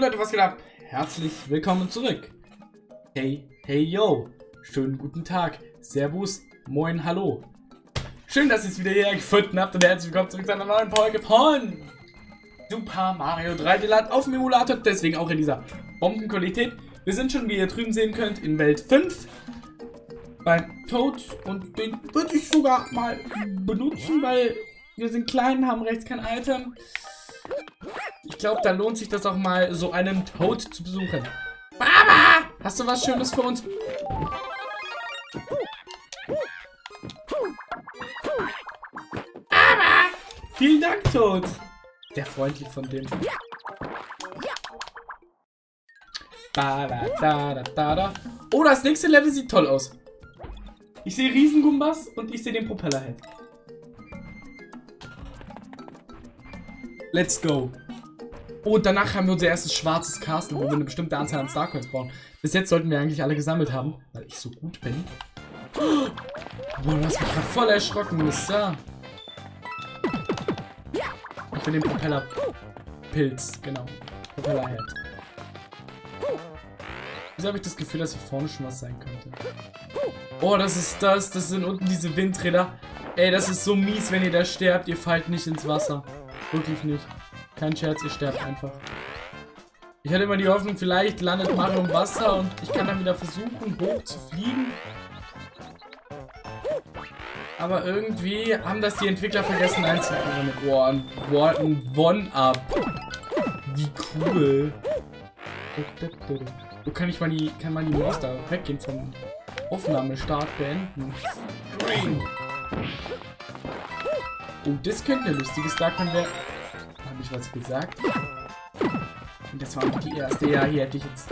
Leute, was geht ab? Herzlich willkommen zurück. Hey, hey, yo. Schönen guten Tag. Servus, moin, hallo. Schön, dass ihr es wieder hier gefunden habt und herzlich willkommen zurück zu einer neuen Folge von Super Mario 3D Land auf dem Emulator. Deswegen auch in dieser Bombenqualität. Wir sind schon, wie ihr drüben sehen könnt, in Welt 5 beim Toad und den würde ich sogar mal benutzen, weil wir sind klein, haben rechts kein Item. Ich glaube, da lohnt sich das auch mal, so einen Toad zu besuchen. Mama! Hast du was Schönes für uns? Mama! Vielen Dank, Toad. Der freundlich von dem. Oh, das nächste Level sieht toll aus. Ich sehe Riesengumbas und ich sehe den Propellerhead. Let's go. Oh, danach haben wir unser erstes schwarzes Castle, wo wir eine bestimmte Anzahl an Starcoins bauen. Bis jetzt sollten wir eigentlich alle gesammelt haben, weil ich so gut bin. Boah, du hast mich gerade voll erschrocken, Mister. Ich will den Propellerpilz, genau. Propellerhead. Wieso habe ich das Gefühl, dass hier vorne schon was sein könnte? Oh, das ist das. Das sind unten diese Windräder. Ey, das ist so mies, wenn ihr da sterbt. Ihr fallt nicht ins Wasser. Wirklich nicht. Kein Scherz, ihr sterbt einfach. Ich hatte immer die Hoffnung, vielleicht landet Mario im Wasser und ich kann dann wieder versuchen, hoch zu fliegen. Aber irgendwie haben das die Entwickler vergessen einzuprogrammieren. Boah, ein One-Up. Wie cool. So kann ich mal die, kann man die Maus da weggehen vom Aufnahmestart beenden. Green. Oh, das könnte eine lustige Starcoin werden. Habe ich was gesagt? Und das war auch die erste. Ja, hier hätte ich jetzt...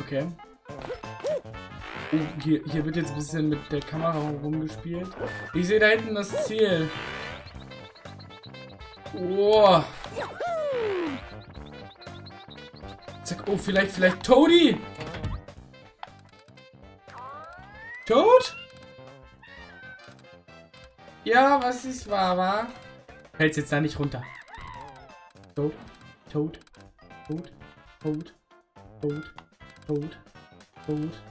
Okay. Oh, hier, hier wird jetzt ein bisschen mit der Kamera rumgespielt. Ich sehe da hinten das Ziel. Oh. Zack. Oh, vielleicht, vielleicht Toadie. Ja, was ist Wawa? Fällt's jetzt da nicht runter. Toad, Toad, Toad, Toad, Toad, Toad, Toad,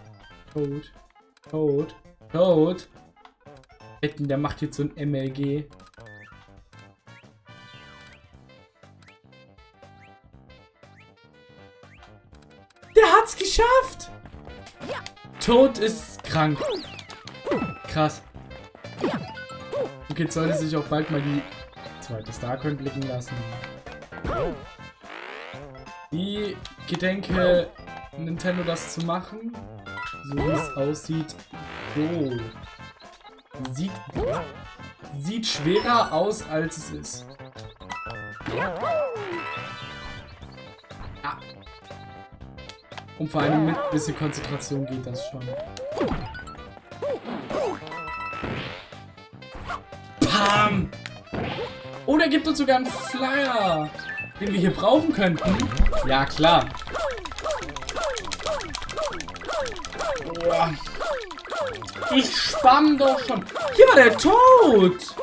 Toad, Toad, Toad. Wetten, der macht jetzt so ein MLG. Der hat's geschafft! Toad ist krank. Krass. Jetzt sollte sich auch bald mal die zweite Starcoin blicken lassen. Wie gedenke Nintendo das zu machen? So wie es aussieht. So. Sieht, sieht schwerer aus, als es ist. Ah. Und vor allem mit ein bisschen Konzentration geht das schon. Bam! Oh, der gibt uns sogar einen Flyer, den wir hier brauchen könnten. Ja, klar. Oh. Ich spamm doch schon. Hier war der Tod.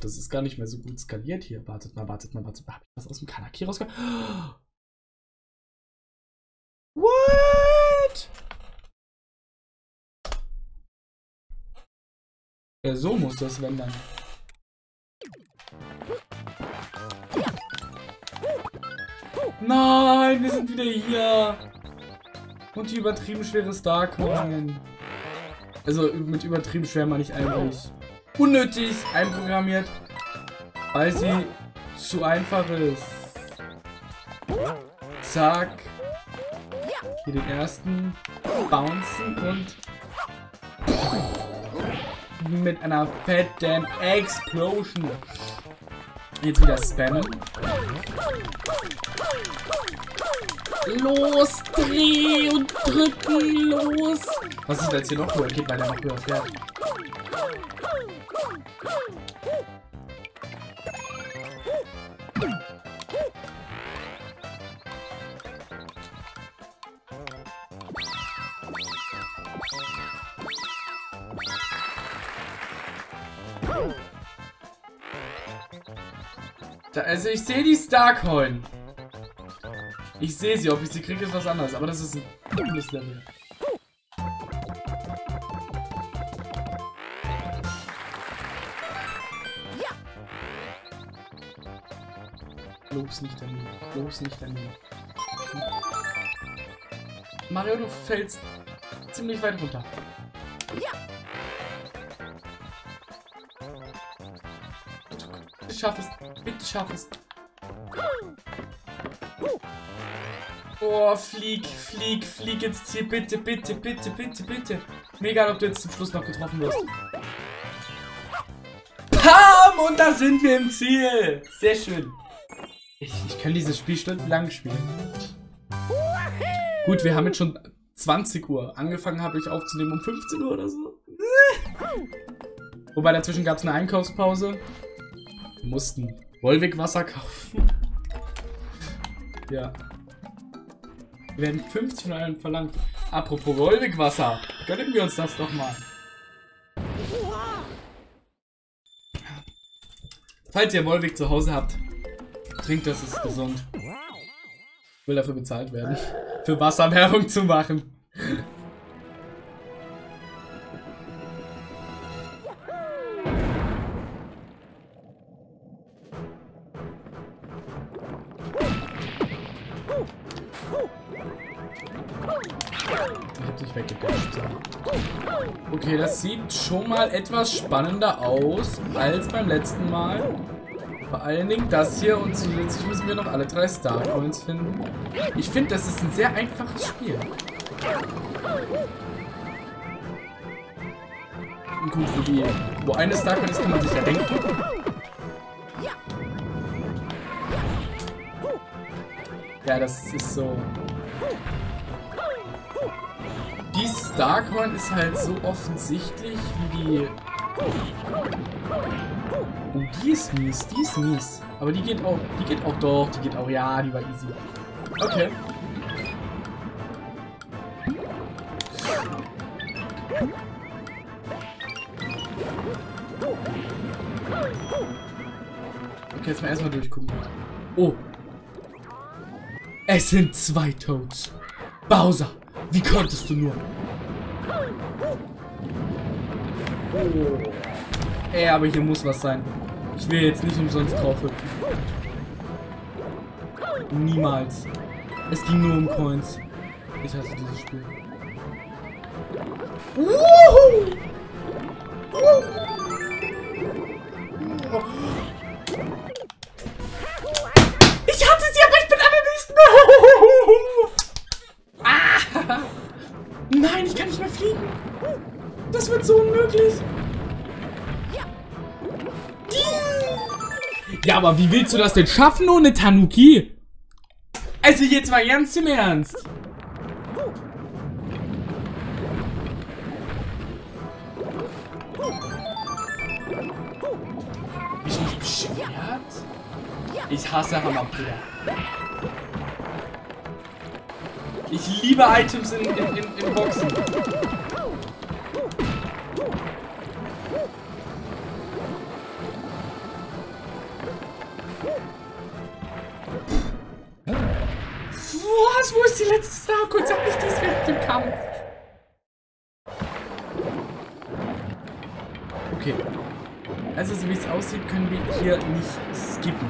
Das ist gar nicht mehr so gut skaliert hier. Wartet mal, wartet mal, wartet mal. Hab ich was aus dem Kanaki rausgeholt? What? Ja, so muss das, wenn dann. Nein, wir sind wieder hier. Und die übertrieben schwere Starcoin. Also mit übertrieben schwer meine ich eigentlich unnötig einprogrammiert, weil sie zu einfach ist. Zack. Hier den ersten bouncen und mit einer fetten Explosion. Jetzt wieder spammen. Los, dreh und drücken, los. Was ist, es hier noch höher geht, weil noch höher fährt? Da, also ich sehe die Starcoin. Ich sehe sie, ob ich sie kriege, ist was anderes. Aber das ist ein cooles Level. Bloß nicht daneben. Bloß nicht daneben. Mario, du fällst ziemlich weit runter. Schaff es. Bitte schaff es. Oh, flieg, flieg, flieg jetzt hier. Bitte, bitte, bitte, bitte, bitte. Mir egal, ob du jetzt zum Schluss noch getroffen wirst. Pam! Und da sind wir im Ziel. Sehr schön. Ich, ich kann dieses Spiel stundenlang spielen. Gut, wir haben jetzt schon 20 Uhr. Angefangen habe ich aufzunehmen um 15 Uhr oder so. Wobei dazwischen gab es eine Einkaufspause. Wir mussten Wolwig Wasser kaufen. ja. Wir werden 50 von allen verlangt. Apropos Wolwig Wasser. Gönnen wir uns das doch mal. Falls ihr Wolwig zu Hause habt, trinkt das, ist gesund. Will dafür bezahlt werden. Für Wasserwerbung zu machen. Sieht schon mal etwas spannender aus als beim letzten Mal. Vor allen Dingen das hier und zusätzlich müssen wir noch alle drei Star Coins finden. Ich finde, das ist ein sehr einfaches Spiel. Gut, für die, wo eine Star Coin ist, kann man sich ja denken. Ja, das ist so... Starcoin ist halt so offensichtlich wie die... Oh, die ist mies, die ist mies. Aber die geht auch, die geht auch doch, die geht auch, ja, die war easy. Okay. Okay, jetzt mal erstmal durchgucken. Oh. Es sind zwei Toads. Bowser, wie konntest du nur? Ey, aber hier muss was sein. Ich will jetzt nicht umsonst drauf hüpfen. Niemals. Es ging nur um Coins. Ich hasse dieses Spiel. Woohoo! Ich Ja, aber wie willst du das denn schaffen ohne Tanuki? Also jetzt mal ganz im Ernst. Ich mich beschwert? Ich hasse Hammerbrüder. Ich liebe Items in, in, in, in Boxen. Letzte Star? Kurz sag nicht, die ist während dem Kampf. Okay. Also, so wie es aussieht, können wir hier nicht skippen.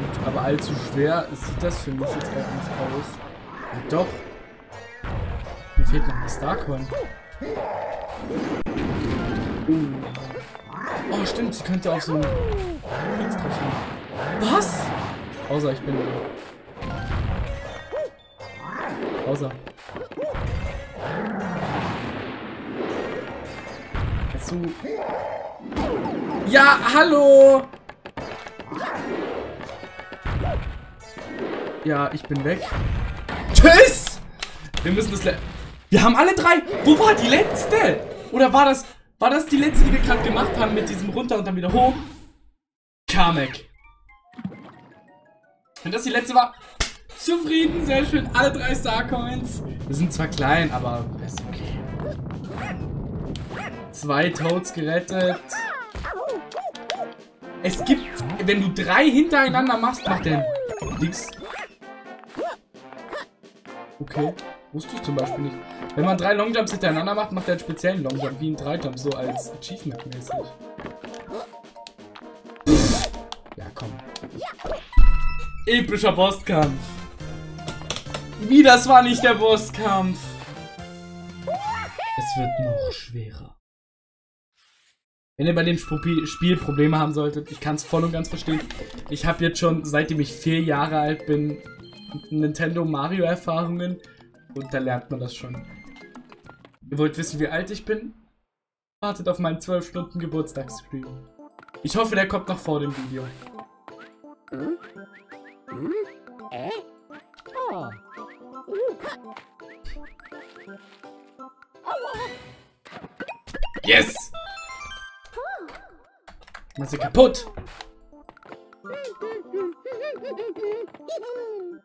Gut, aber allzu schwer sieht das für mich jetzt auch nicht aus. Ja, doch. Mir fehlt noch eine Starcoin. Oh, stimmt, sie könnte auch so ein. Was? Außer ich bin. Außer. Du. Ja, hallo! Ja, ich bin weg. Tschüss! Wir müssen das... Le wir haben alle drei. Wo war die letzte? Oder war das... War das die letzte, die wir gerade gemacht haben mit diesem runter und dann wieder hoch? Kamek. Wenn das die letzte war, zufrieden, sehr schön. Alle drei Star Coins. Wir sind zwar klein, aber ist okay. Zwei Toads gerettet. Es gibt, wenn du drei hintereinander machst, macht der nichts. Okay, wusste ich zum Beispiel nicht. Wenn man drei Longjumps hintereinander macht, macht er einen speziellen Longjump, wie ein Dreijump, so als Achievement-mäßig. Ja, komm. Epischer Bosskampf. Wie, das war nicht der Bosskampf. Es wird noch schwerer. Wenn ihr bei dem Spiel Probleme haben solltet, ich kann es voll und ganz verstehen. Ich habe jetzt schon, seitdem ich vier Jahre alt bin, Nintendo Mario Erfahrungen und da lernt man das schon. Ihr wollt wissen, wie alt ich bin? Wartet auf meinen 12 Stunden Geburtstagsstream. Ich hoffe, der kommt noch vor dem Video. Yes! Mach sie kaputt!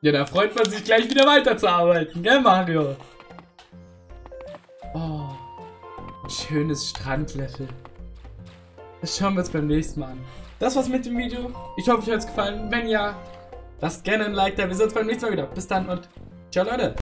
Ja, da freut man sich gleich wieder weiterzuarbeiten, gell, Mario? Oh, ein schönes Strandlevel. Das schauen wir uns beim nächsten Mal an. Das war's mit dem Video. Ich hoffe, euch hat's gefallen. Wenn ja, lasst gerne ein Like da. Wir sehen uns beim nächsten Mal wieder. Bis dann und ciao, Leute.